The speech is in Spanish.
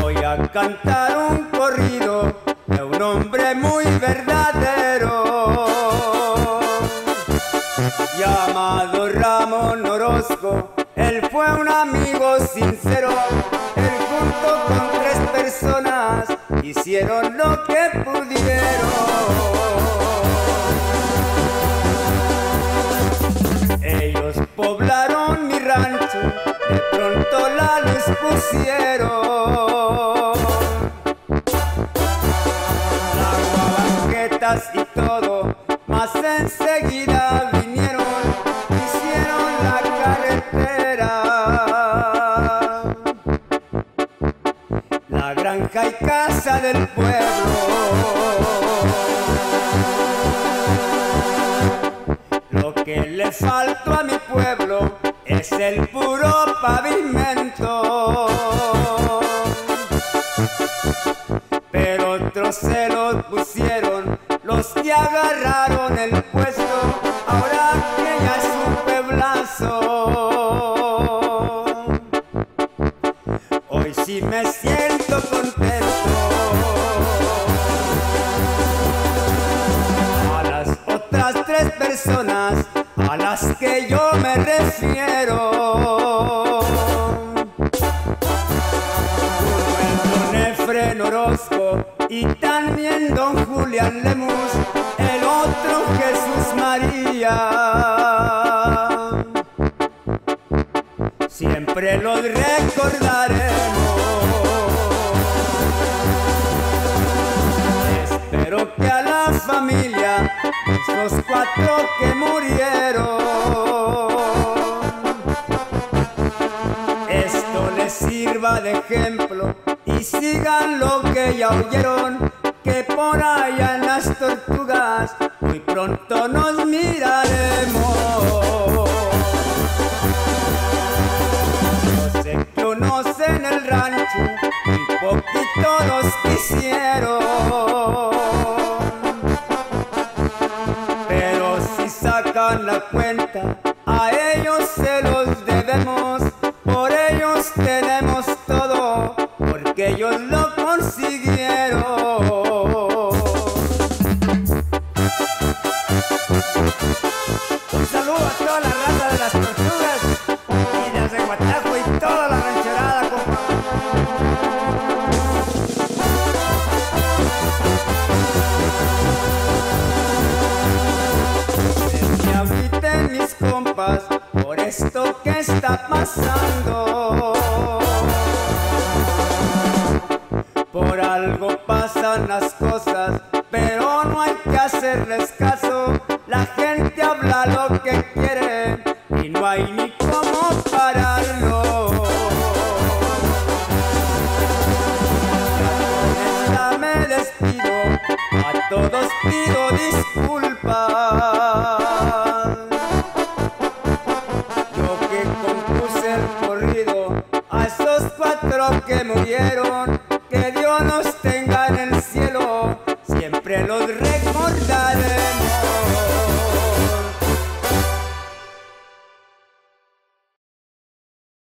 Voy a cantar un corrido de un hombre muy verdadero llamado Ramón Orozco. Él fue un amigo sincero. Hicieron lo que pudieron. Ellos poblaron mi rancho, de pronto la luz pusieron. Las banquetas y todo, más enseguida Granja y casa del pueblo. Lo que le faltó a mi pueblo es el puro pavimento. Pero otros se lo pusieron, los que agarraron el puesto, ahora que ya es pueblazo. Hoy sí me siento otras tres personas a las que yo me refiero. Don Efren Orozco y también don Julián Lemus, el otro Jesús María. Siempre los recordaremos. Espero que a esos cuatro que murieron, esto les sirva de ejemplo y sigan lo que ya oyeron, que por allá en las tortugas muy pronto nos miraremos. Yo sé que en el rancho sacan la cuenta, pasando. Por algo pasan las cosas, pero no hay que hacerles caso. La gente habla lo que quiere y no hay ni cómo pararlo. Ya me despido, a todos pido disculpas. pero que muriera.